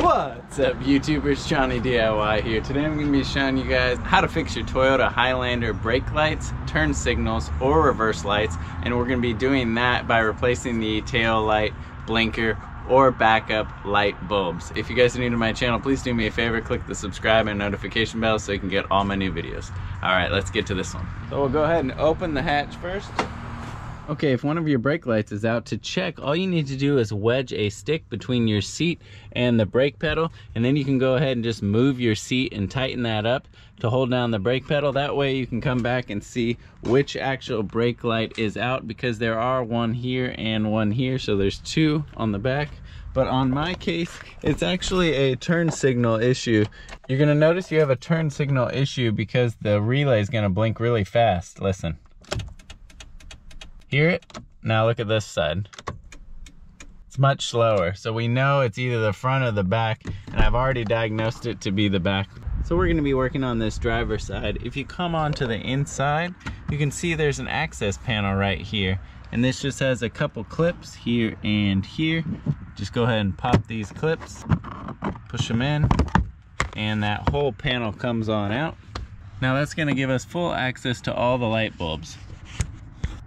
What's up YouTubers, Jonny DIY here. Today I'm going to be showing you guys how to fix your Toyota Highlander brake lights, turn signals, or reverse lights. And we're going to be doing that by replacing the tail light, blinker, or backup light bulbs. If you guys are new to my channel, please do me a favor, click the subscribe and notification bell so you can get all my new videos. Alright, let's get to this one. So we'll go ahead and open the hatch first. Okay, if one of your brake lights is out to check, all you need to do is wedge a stick between your seat and the brake pedal, and then you can go ahead and just move your seat and tighten that up to hold down the brake pedal. That way you can come back and see which actual brake light is out because there are one here and one here, so there's two on the back. But on my case, it's actually a turn signal issue. You're gonna notice you have a turn signal issue because the relay is gonna blink really fast. Listen. Hear it? Now look at this side. It's much slower. So we know it's either the front or the back, and I've already diagnosed it to be the back. So we're gonna be working on this driver side. If you come onto the inside, you can see there's an access panel right here. And this just has a couple clips here and here. Just go ahead and pop these clips, push them in, and that whole panel comes on out. Now that's gonna give us full access to all the light bulbs.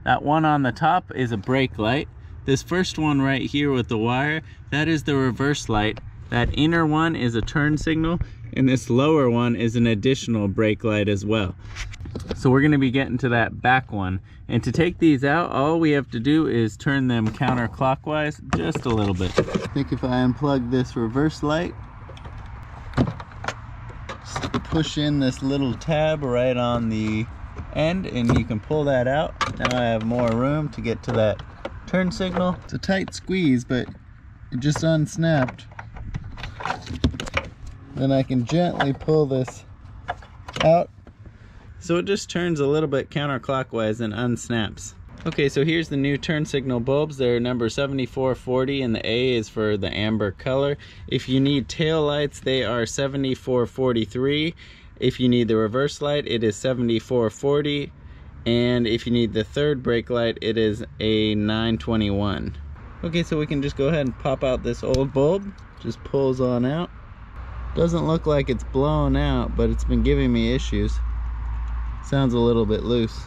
That one on the top is a brake light. This first one right here with the wire, that is the reverse light. That inner one is a turn signal, and this lower one is an additional brake light as well. So we're gonna be getting to that back one. And to take these out, all we have to do is turn them counterclockwise just a little bit. I think if I unplug this reverse light, push in this little tab right on the end and you can pull that out. Now I have more room to get to that turn signal. It's a tight squeeze, but it just unsnapped. Then I can gently pull this out. So it just turns a little bit counterclockwise and unsnaps. Okay, so here's the new turn signal bulbs. They're number 7440 and the A is for the amber color. If you need tail lights, they are 7443 if you need the reverse light, it is 7440. And if you need the third brake light, it is a 921. Okay, so we can just go ahead and pop out this old bulb. Just pulls on out. Doesn't look like it's blown out, but it's been giving me issues. Sounds a little bit loose.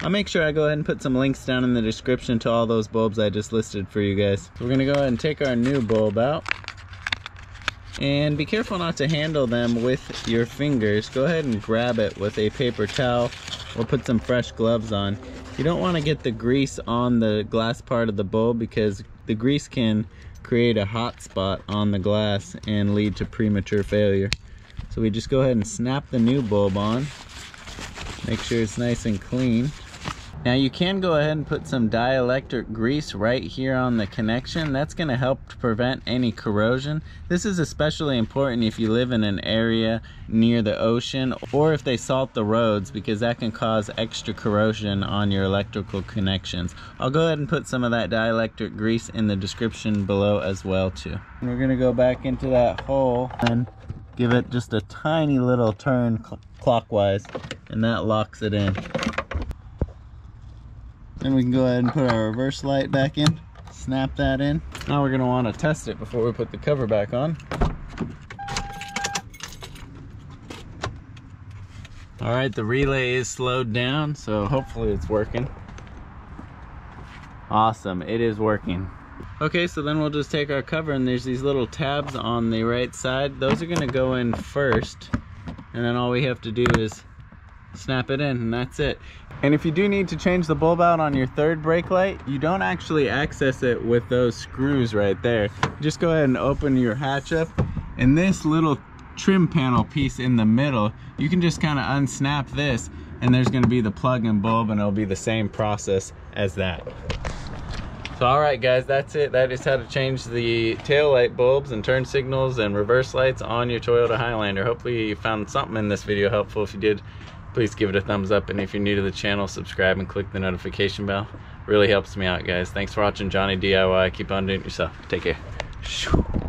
I'll make sure I go ahead and put some links down in the description to all those bulbs I just listed for you guys. we're gonna go ahead and take our new bulb out. And be careful not to handle them with your fingers. Go ahead and grab it with a paper towel or put some fresh gloves on. You don't want to get the grease on the glass part of the bulb because the grease can create a hot spot on the glass and lead to premature failure. So we just go ahead and snap the new bulb on. Make sure it's nice and clean. Now you can go ahead and put some dielectric grease right here on the connection. That's going to help to prevent any corrosion. This is especially important if you live in an area near the ocean or if they salt the roads because that can cause extra corrosion on your electrical connections. I'll go ahead and put some of that dielectric grease in the description below as well too. And we're going to go back into that hole and give it just a tiny little turn cl clockwise and that locks it in. Then we can go ahead and put our reverse light back in, snap that in. Now we're gonna wanna test it before we put the cover back on. All right, the relay is slowed down, so hopefully it's working. Awesome, it is working. Okay, so then we'll just take our cover and there's these little tabs on the right side. Those are gonna go in first, and then all we have to do is snap it in and that's it. And if you do need to change the bulb out on your third brake light, you don't actually access it with those screws right there. Just go ahead and open your hatch up and this little trim panel piece in the middle, you can just kind of unsnap this and there's gonna be the plug and bulb and it'll be the same process as that. So all right guys, that's it. That is how to change the tail light bulbs and turn signals and reverse lights on your Toyota Highlander. Hopefully you found something in this video helpful. If you did, please give it a thumbs up and if you're new to the channel subscribe and click the notification bell. Really helps me out guys. Thanks for watching. Jonny diy keep on doing it yourself. Take care